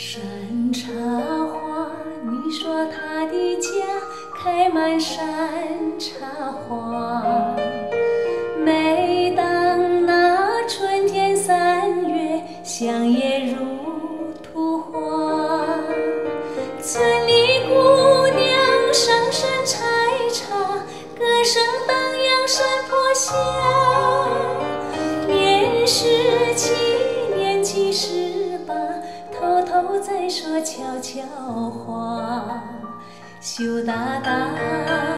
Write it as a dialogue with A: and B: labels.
A: 山茶花你说他的家开满山茶花。每当那春天三月乡野如图画村里姑娘上山采茶歌声荡漾山坡下偷偷在说悄悄话，羞答答。